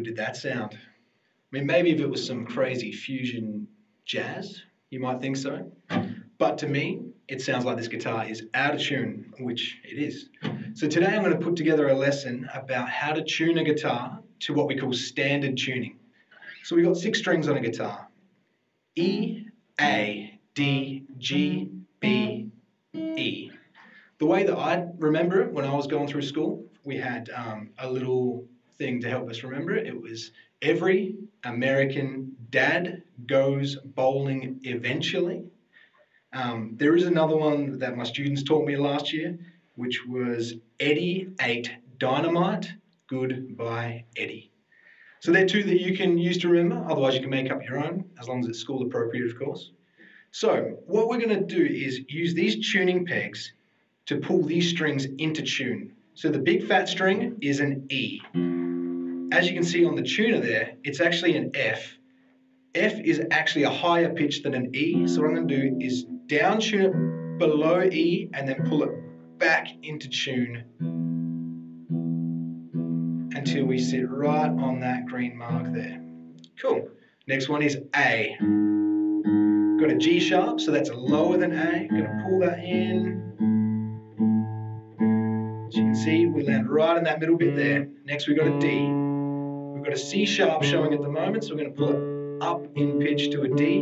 did that sound? I mean, maybe if it was some crazy fusion jazz, you might think so. But to me, it sounds like this guitar is out of tune, which it is. So today I'm going to put together a lesson about how to tune a guitar to what we call standard tuning. So we've got six strings on a guitar. E, A, D, G, B, E. The way that I remember it when I was going through school, we had um, a little thing to help us remember it. It was every American dad goes bowling eventually. Um, there is another one that my students taught me last year, which was Eddie ate dynamite, goodbye Eddie. So they're two that you can use to remember, otherwise you can make up your own, as long as it's school appropriate, of course. So what we're going to do is use these tuning pegs to pull these strings into tune. So the big fat string is an E. As you can see on the tuner there, it's actually an F. F is actually a higher pitch than an E, so what I'm going to do is down tune it below E and then pull it back into tune until we sit right on that green mark there. Cool. Next one is A. Got a G sharp, so that's lower than A. Gonna pull that in. As you can see, we land right in that middle bit there. Next we've got a D. We've got a C sharp showing at the moment, so we're gonna pull it up in pitch to a D.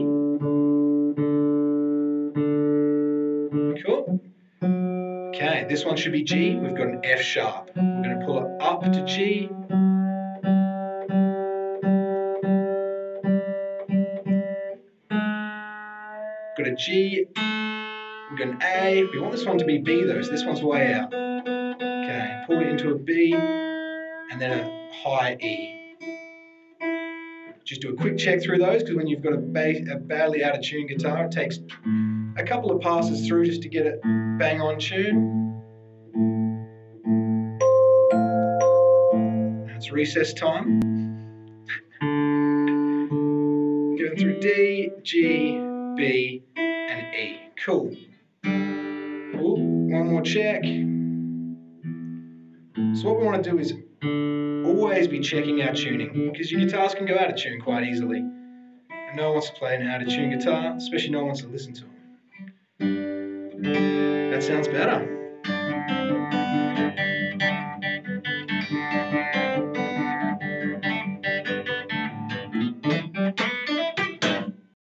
Cool. Okay, this one should be G. We've got an F sharp. We're going to pull it up to G. Got a G. We've got an A. We want this one to be B though, so this one's way out. Okay, pull it into a B and then a high E. Just do a quick check through those because when you've got a, a badly out of tune guitar, it takes a couple of passes through just to get it bang on tune. It's recess time. Going through D, G, B, and E. Cool. Ooh, one more check. So what we want to do is always be checking our tuning because your guitars can go out of tune quite easily. And no one wants to play an out of tune guitar, especially no one wants to listen to them. That sounds better.